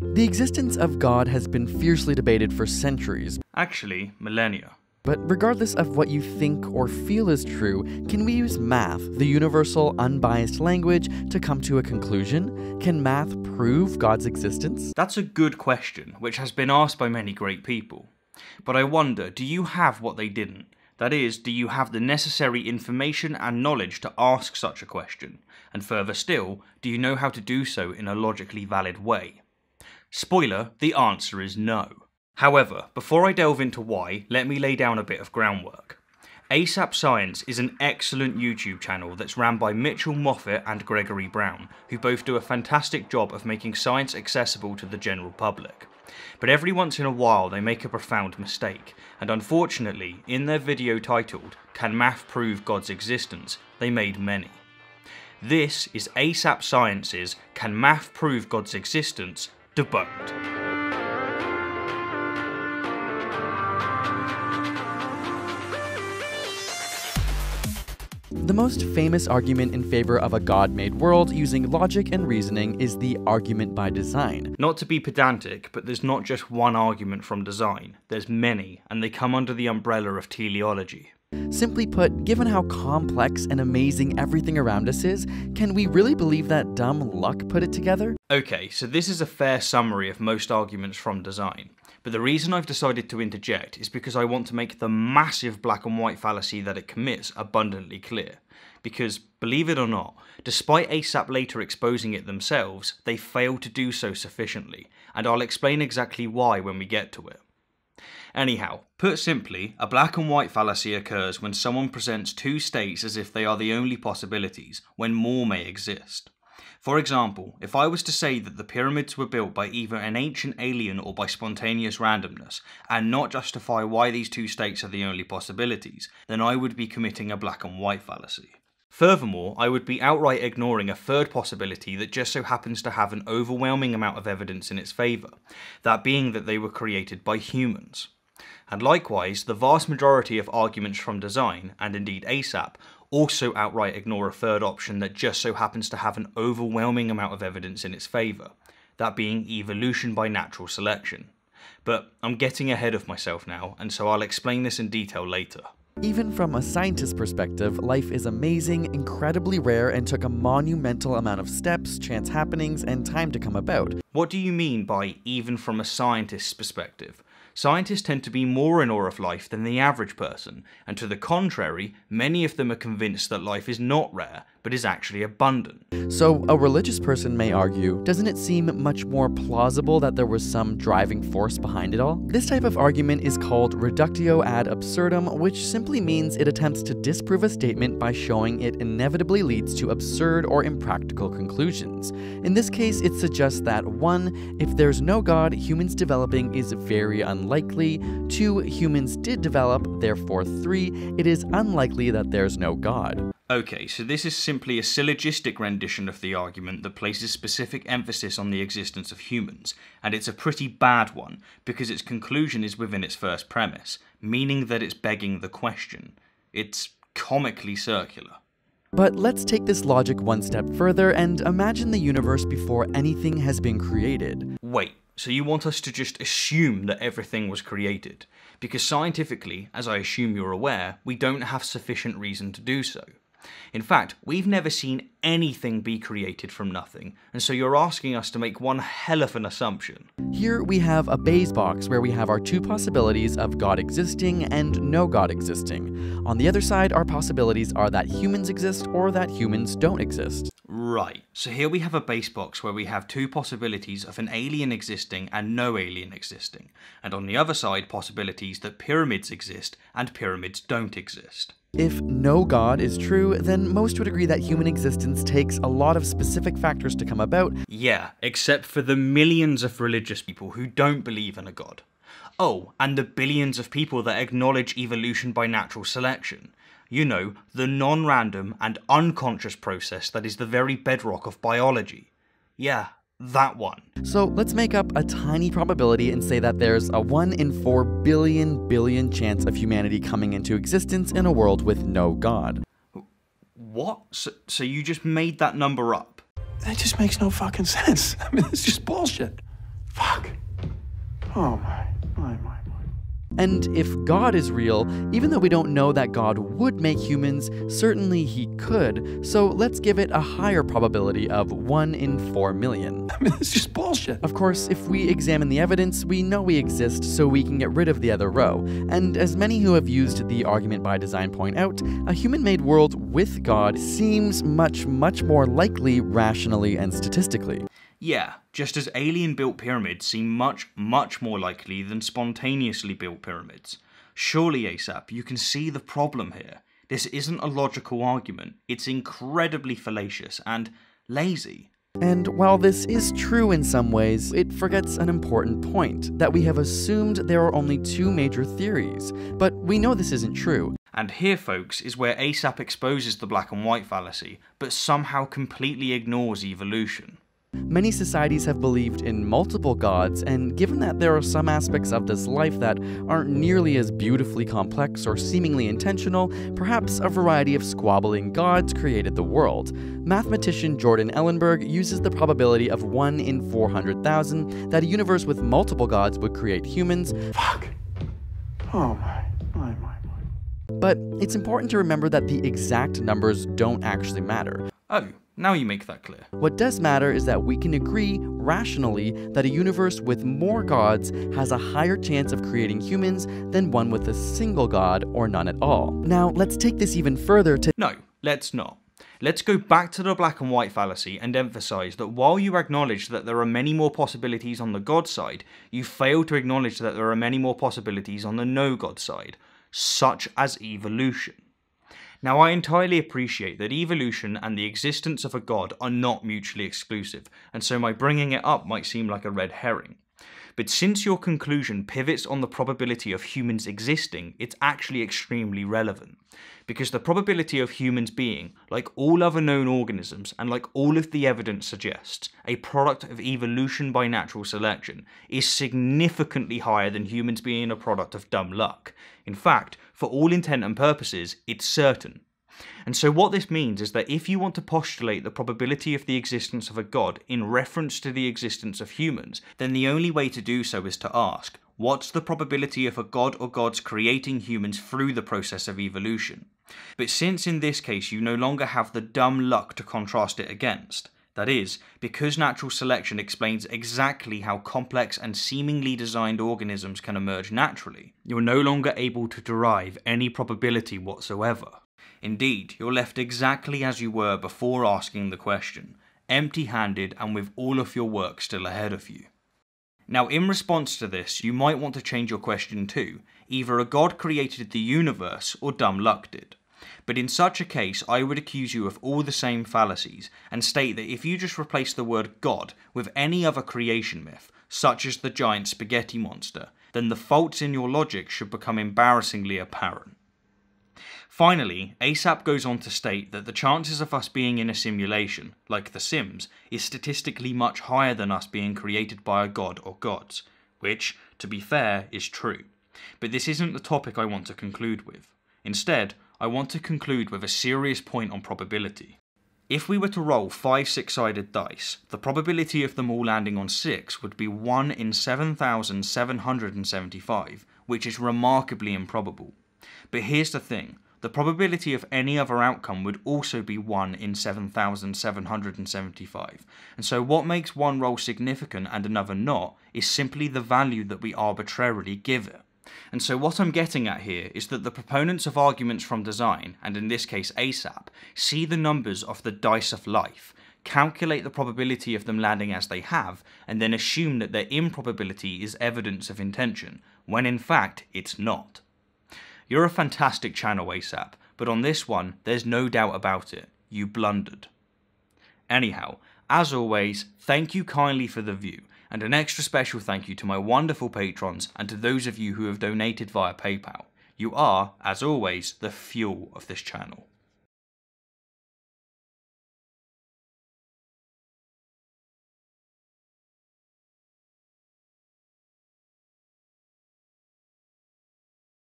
The existence of God has been fiercely debated for centuries. Actually, millennia. But regardless of what you think or feel is true, can we use math, the universal, unbiased language, to come to a conclusion? Can math prove God's existence? That's a good question, which has been asked by many great people. But I wonder, do you have what they didn't? That is, do you have the necessary information and knowledge to ask such a question? And further still, do you know how to do so in a logically valid way? Spoiler, the answer is no. However, before I delve into why, let me lay down a bit of groundwork. ASAP Science is an excellent YouTube channel that's ran by Mitchell Moffit and Gregory Brown, who both do a fantastic job of making science accessible to the general public. But every once in a while they make a profound mistake, and unfortunately, in their video titled, Can Math Prove God's Existence, they made many. This is ASAP Science's Can Math Prove God's Existence debunked. The most famous argument in favor of a God made world using logic and reasoning is the argument by design. Not to be pedantic, but there's not just one argument from design, there's many, and they come under the umbrella of teleology. Simply put, given how complex and amazing everything around us is, can we really believe that dumb luck put it together? Okay, so this is a fair summary of most arguments from design. But the reason I've decided to interject is because I want to make the massive black and white fallacy that it commits abundantly clear. Because, believe it or not, despite ASAP later exposing it themselves, they failed to do so sufficiently, and I'll explain exactly why when we get to it. Anyhow, put simply, a black and white fallacy occurs when someone presents two states as if they are the only possibilities, when more may exist. For example, if I was to say that the pyramids were built by either an ancient alien or by spontaneous randomness, and not justify why these two states are the only possibilities, then I would be committing a black and white fallacy. Furthermore, I would be outright ignoring a third possibility that just so happens to have an overwhelming amount of evidence in its favour, that being that they were created by humans. And likewise, the vast majority of arguments from design, and indeed ASAP, also outright ignore a third option that just so happens to have an overwhelming amount of evidence in its favour, that being evolution by natural selection. But I'm getting ahead of myself now, and so I'll explain this in detail later. Even from a scientist's perspective, life is amazing, incredibly rare, and took a monumental amount of steps, chance happenings, and time to come about. What do you mean by even from a scientist's perspective? Scientists tend to be more in awe of life than the average person, and to the contrary, many of them are convinced that life is not rare, but is actually abundant. So, a religious person may argue, doesn't it seem much more plausible that there was some driving force behind it all? This type of argument is called reductio ad absurdum, which simply means it attempts to disprove a statement by showing it inevitably leads to absurd or impractical conclusions. In this case, it suggests that 1. If there's no God, humans developing is very unlikely, 2. Humans did develop, therefore 3. It is unlikely that there's no God. Okay, so this is simply a syllogistic rendition of the argument that places specific emphasis on the existence of humans, and it's a pretty bad one, because its conclusion is within its first premise, meaning that it's begging the question. It's comically circular. But let's take this logic one step further and imagine the universe before anything has been created. Wait, so you want us to just assume that everything was created? Because scientifically, as I assume you're aware, we don't have sufficient reason to do so. In fact, we've never seen anything be created from nothing, and so you're asking us to make one hell of an assumption. Here we have a Bayes box where we have our two possibilities of God existing and no God existing. On the other side, our possibilities are that humans exist or that humans don't exist. Right, so here we have a Bayes box where we have two possibilities of an alien existing and no alien existing, and on the other side possibilities that pyramids exist and pyramids don't exist. If no God is true, then most would agree that human existence takes a lot of specific factors to come about. Yeah, except for the millions of religious people who don't believe in a God. Oh, and the billions of people that acknowledge evolution by natural selection. You know, the non random and unconscious process that is the very bedrock of biology. Yeah, that one. So let's make up a tiny probability and say that there's a 1 in 4 billion billion chance of humanity coming into existence in a world with no God. What? So, so you just made that number up? That just makes no fucking sense. I mean, it's just bullshit. Fuck. Oh my. And if God is real, even though we don't know that God would make humans, certainly he could, so let's give it a higher probability of 1 in 4 million. I mean, it's just bullshit. Of course, if we examine the evidence, we know we exist, so we can get rid of the other row. And as many who have used the argument by design point out, a human made world with God seems much, much more likely rationally and statistically. Yeah, just as alien built pyramids seem much, much more likely than spontaneously built pyramids. Surely, ASAP, you can see the problem here. This isn't a logical argument, it's incredibly fallacious and lazy. And while this is true in some ways, it forgets an important point that we have assumed there are only two major theories. But we know this isn't true. And here, folks, is where ASAP exposes the black and white fallacy, but somehow completely ignores evolution. Many societies have believed in multiple gods, and given that there are some aspects of this life that aren't nearly as beautifully complex or seemingly intentional, perhaps a variety of squabbling gods created the world. Mathematician Jordan Ellenberg uses the probability of 1 in 400,000 that a universe with multiple gods would create humans. Fuck. Oh my, my, my, my. But it's important to remember that the exact numbers don't actually matter. Oh, now you make that clear. What does matter is that we can agree rationally that a universe with more gods has a higher chance of creating humans than one with a single god or none at all. Now, let's take this even further to. No, let's not. Let's go back to the black and white fallacy and emphasize that while you acknowledge that there are many more possibilities on the God side, you fail to acknowledge that there are many more possibilities on the no God side, such as evolution. Now, I entirely appreciate that evolution and the existence of a god are not mutually exclusive, and so my bringing it up might seem like a red herring. But since your conclusion pivots on the probability of humans existing, it's actually extremely relevant. Because the probability of humans being, like all other known organisms and like all of the evidence suggests, a product of evolution by natural selection, is significantly higher than humans being a product of dumb luck. In fact, for all intent and purposes, it's certain. And so, what this means is that if you want to postulate the probability of the existence of a god in reference to the existence of humans, then the only way to do so is to ask, what's the probability of a god or gods creating humans through the process of evolution? But since in this case you no longer have the dumb luck to contrast it against, that is, because natural selection explains exactly how complex and seemingly designed organisms can emerge naturally, you're no longer able to derive any probability whatsoever. Indeed, you're left exactly as you were before asking the question, empty handed and with all of your work still ahead of you. Now, in response to this, you might want to change your question to either a god created the universe or dumb luck did. But in such a case, I would accuse you of all the same fallacies and state that if you just replace the word God with any other creation myth, such as the giant spaghetti monster, then the faults in your logic should become embarrassingly apparent. Finally, ASAP goes on to state that the chances of us being in a simulation, like The Sims, is statistically much higher than us being created by a god or gods, which, to be fair, is true. But this isn't the topic I want to conclude with. Instead, I want to conclude with a serious point on probability. If we were to roll 5 six sided dice, the probability of them all landing on 6 would be 1 in 7,775, which is remarkably improbable. But here's the thing the probability of any other outcome would also be 1 in 7,775. And so what makes one roll significant and another not is simply the value that we arbitrarily give it. And so what I'm getting at here is that the proponents of arguments from design, and in this case ASAP, see the numbers of the dice of life, calculate the probability of them landing as they have, and then assume that their improbability is evidence of intention, when in fact it's not. You're a fantastic channel ASAP, but on this one, there's no doubt about it. You blundered. Anyhow, as always, thank you kindly for the view, and an extra special thank you to my wonderful patrons and to those of you who have donated via PayPal. You are, as always, the fuel of this channel.